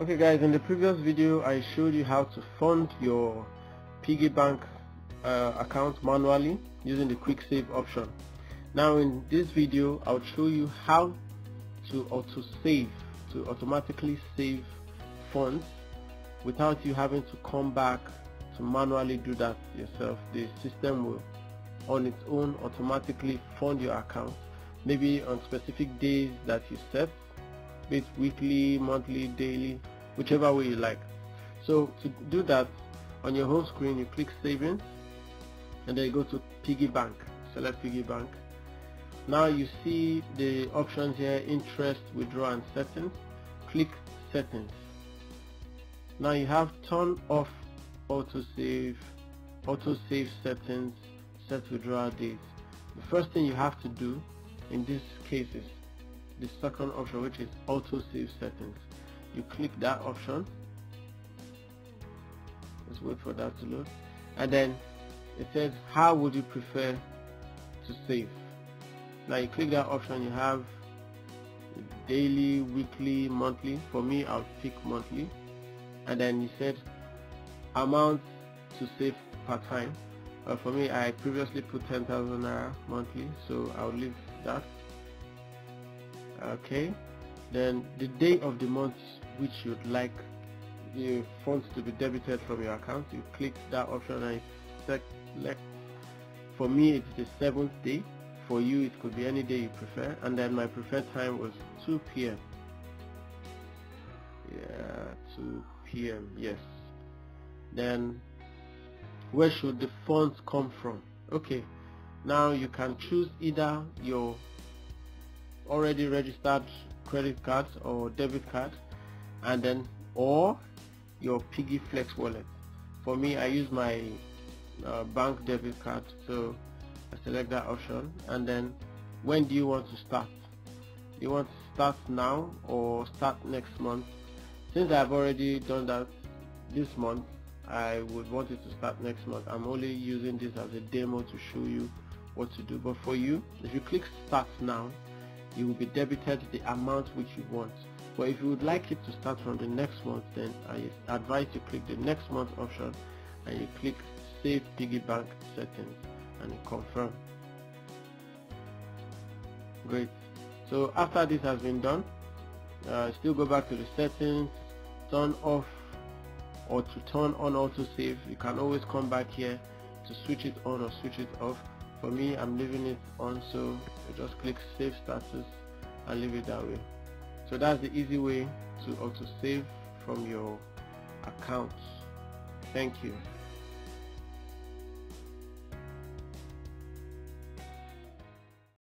Okay guys, in the previous video I showed you how to fund your piggy bank uh, account manually using the quick save option. Now in this video I'll show you how to auto save, to automatically save funds without you having to come back to manually do that yourself. The system will on its own automatically fund your account maybe on specific days that you set it weekly, monthly, daily, whichever way you like. So to do that, on your home screen you click savings and then you go to piggy bank, select piggy bank. Now you see the options here, interest, withdraw and settings. Click settings. Now you have turn off auto save, auto save settings, set withdrawal date. The first thing you have to do in this case is the second option which is auto save settings. You click that option. Let's wait for that to load. And then it says how would you prefer to save? Now you click that option you have daily weekly monthly. For me I'll pick monthly. And then you said amount to save per time. Uh, for me I previously put 10,000 naira monthly so I'll leave that okay. Then the day of the month which you'd like the funds to be debited from your account you click that option and select for me it's the seventh day. For you it could be any day you prefer. And then my preferred time was 2 p.m yeah 2 p.m yes. Then where should the funds come from? Okay. Now you can choose either your already registered credit card or debit card and then or your piggy flex wallet. For me I use my uh, bank debit card so I select that option. And then when do you want to start? Do you want to start now or start next month? Since I've already done that this month I would want it to start next month. I'm only using this as a demo to show you what to do. But for you if you click start now you will be debited the amount which you want. But if you would like it to start from the next month, then I advise you click the next month option and you click Save Piggy Bank Settings and confirm. Great. So after this has been done, uh, still go back to the settings, turn off or to turn on auto save. You can always come back here to switch it on or switch it off for me I'm leaving it on so I just click save status and leave it that way. So that's the easy way to auto save from your account. Thank you